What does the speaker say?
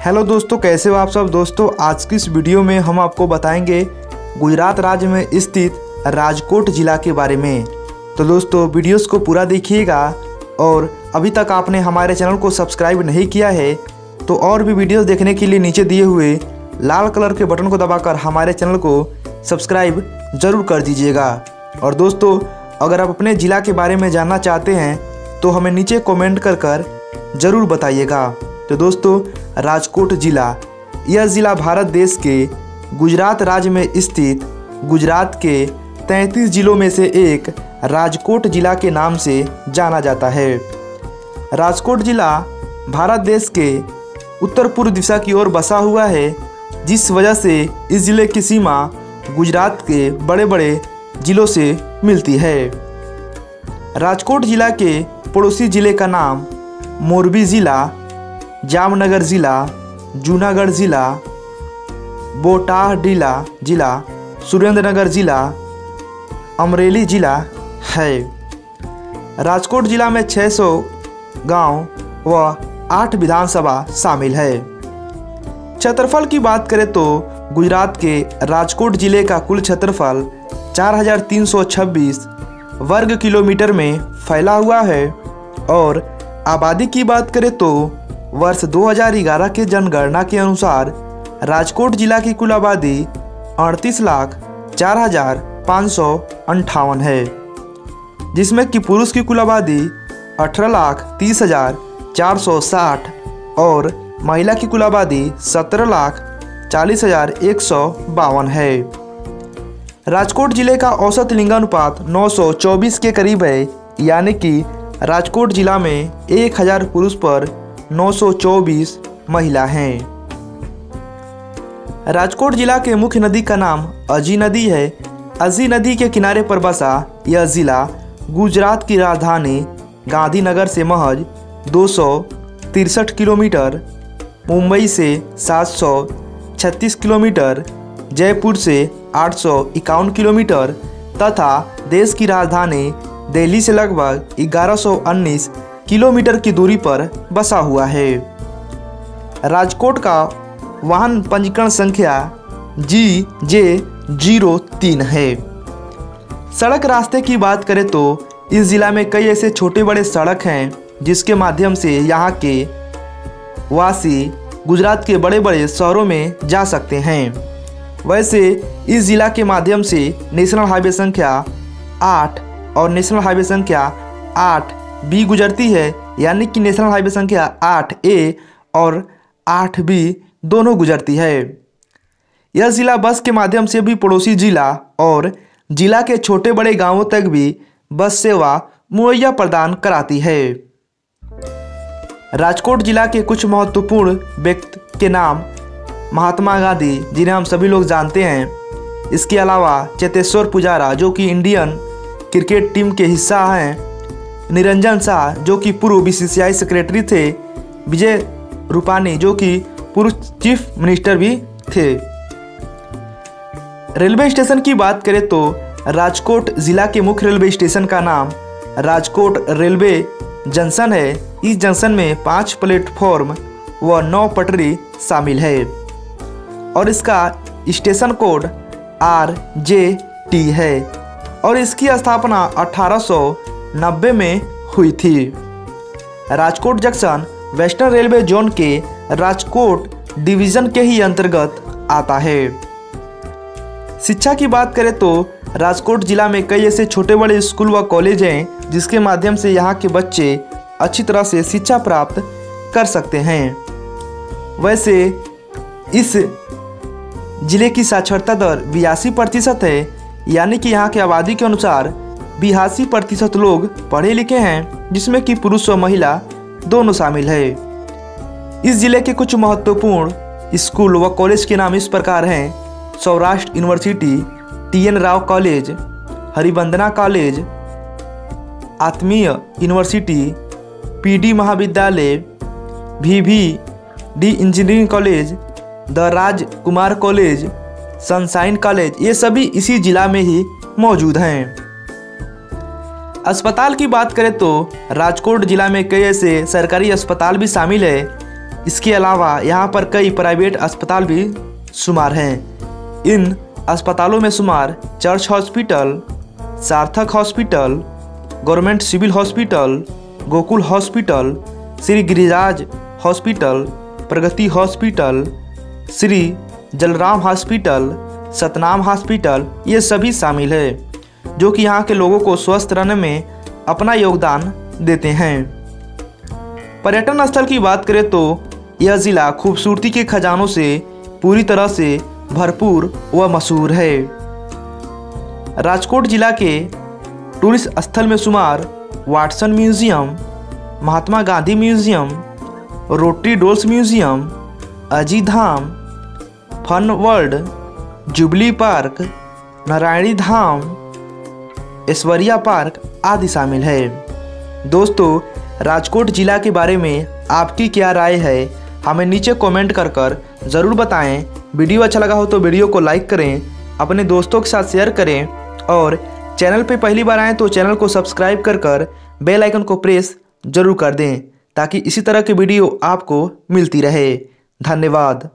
Hello दोस्तों, कैसे हो आप सब? दोस्तों, आज की इस वीडियो में हम आपको बताएँगे गुजरात राज्य में स्थित राजकोट ज़िला के बारे में। तो दोस्तों, वीडियोस को पूरा देखिएगा और अभी तक आपने हमारे चैनल को सब्सक्राइब नहीं किया है तो और भी वीडियोस देखने के लिए नीचे दिए हुए लाल कलर के बटन को दबाकर हमारे चैनल को सब्सक्राइब ज़रूर कर दीजिएगा। और दोस्तों, अगर आप अपने ज़िला के बारे में जानना चाहते हैं तो हमें नीचे कमेंट कर कर ज़रूर बताइएगा। तो दोस्तों राजकोट ज़िला। यह ज़िला भारत देश के गुजरात राज्य में स्थित गुजरात के 33 जिलों में से एक राजकोट ज़िला के नाम से जाना जाता है। राजकोट ज़िला भारत देश के उत्तर पूर्व दिशा की ओर बसा हुआ है, जिस वजह से इस ज़िले की सीमा गुजरात के बड़े बड़े ज़िलों से मिलती है। राजकोट ज़िला के पड़ोसी ज़िले का नाम मोरबी ज़िला जामनगर ज़िला जूनागढ़ ज़िला बोटाडीला ज़िला सुरेंद्रनगर ज़िला अमरेली ज़िला है। राजकोट ज़िला में 600 गाँव व आठ विधानसभा शामिल है। क्षेत्रफल की बात करें तो गुजरात के राजकोट ज़िले का कुल क्षेत्रफल 4,326 वर्ग किलोमीटर में फैला हुआ है और आबादी की बात करें तो वर्ष 2011 के जनगणना के अनुसार राजकोट जिला की कुल आबादी अड़तीस लाख चार हज़ार पाँच सौ अंठावन है, जिसमें कि पुरुष की कुल आबादी अठारह लाख तीस हज़ार चार सौ साठ और महिला की कुल आबादी सत्रह लाख चालीस हज़ार एक सौ बावन है। राजकोट ज़िले का औसत लिंगानुपात 924 के करीब है, यानी कि राजकोट जिला में 1000 पुरुष पर 924 महिला हैं। राजकोट जिला के मुख्य नदी का नाम अजी नदी है। अजी नदी के किनारे पर बसा यह ज़िला गुजरात की राजधानी गांधीनगर से महज दो किलोमीटर, मुंबई से 736 किलोमीटर, जयपुर से आठ सौ इक्यावन किलोमीटर तथा देश की राजधानी दिल्ली से लगभग 1119 किलोमीटर की दूरी पर बसा हुआ है। राजकोट का वाहन पंजीकरण संख्या जी जे ज़ीरो तीन है। सड़क रास्ते की बात करें तो इस ज़िला में कई ऐसे छोटे बड़े सड़क हैं, जिसके माध्यम से यहाँ के वासी गुजरात के बड़े बड़े शहरों में जा सकते हैं। वैसे इस ज़िला के माध्यम से नेशनल हाईवे संख्या आठ और नेशनल हाईवे संख्या आठ बी गुजरती है, यानी कि नेशनल हाईवे संख्या आठ, ए और आठ बी दोनों गुजरती है। यह ज़िला बस के माध्यम से भी पड़ोसी जिला और जिला के छोटे बड़े गाँवों तक भी बस सेवा मुहैया प्रदान कराती है। राजकोट जिला के कुछ महत्वपूर्ण व्यक्ति के नाम महात्मा गांधी, जिन्हें हम सभी लोग जानते हैं। इसके अलावा चेतेश्वर पुजारा, जो कि इंडियन क्रिकेट टीम के हिस्सा हैं निरंजन शाह, जो कि पूर्व बीसीसीआई सेक्रेटरी थे, विजय रूपानी, जो कि पूर्व चीफ मिनिस्टर भी थे। रेलवे स्टेशन की बात करें तो राजकोट ज़िला के मुख्य रेलवे स्टेशन का नाम राजकोट रेलवे जंक्शन है। इस जंक्शन में पाँच प्लेटफॉर्म व नौ पटरी शामिल है। और इसका station code R J T है। और इसकी स्थापना 1890 में हुई थी। Rajkot junction, western railway zone के राजकोट डिवीज़न के ही अंतर्गत आता है। शिक्षा की बात करें तो राजकोट ज़िला में कई ऐसे छोटे बड़े स्कूल व कॉलेज हैं, जिसके माध्यम से यहाँ के बच्चे अच्छी तरह से शिक्षा प्राप्त कर सकते हैं। वैसे, इस ज़िले की साक्षरता दर बयासी प्रतिशत है, यानी कि यहाँ की आबादी के अनुसार बियासी प्रतिशत लोग पढ़े लिखे हैं, जिसमें कि पुरुष और महिला दोनों शामिल है। इस ज़िले के कुछ महत्वपूर्ण स्कूल व कॉलेज के नाम इस प्रकार हैं। Saurashtra university, T N Rao college, Harivandana college, Atmiya university PD महाविद्यालय, V V D engineering college, the Rajkumar college sunshine college, ये सभी इसी जिला में ही मौजूद हैं। अस्पताल की बात करें तो राजकोट जिला में कई ऐसे सरकारी अस्पताल भी शामिल है। इसके अलावा यहाँ पर कई प्राइवेट अस्पताल भी शुमार हैं। इन अस्पतालों में शुमार church hospital, Sarthak hospital, government civil hospital, Gokul hospital, Shri Giriraj hospital, Pragati hospital, Shri Jalaram hospital, Satnam hospital, ये सभी शामिल है। जो कि यहाँ के लोगों को स्वस्थ रहने में अपना योगदान देते हैं। पर्यटन स्थल की बात करें तो यह ज़िला खूबसूरती के खजानों से पूरी तरह से भरपूर व मशहूर है। राजकोट जिला के टूरिस्ट स्थल में शुमार Watson museum, Mahatma Gandhi museum, rotary dolls museum Aji dam, fun world, jubilee park, Narayani धाम ऐश्वर्या पार्क आदि शामिल है। दोस्तों, राजकोट ज़िला के बारे में आपकी क्या राय है? हमें नीचे कमेंट कर कर ज़रूर बताएँ। वीडियो अच्छा लगा हो तो वीडियो को लाइक करें, अपने दोस्तों के साथ शेयर करें और चैनल पे पहली बार आएँ तो चैनल को सब्सक्राइब कर कर बेल आइकन को प्रेस ज़रूर कर दें ताकि इसी तरह की वीडियो आपको मिलती रहे। धन्यवाद।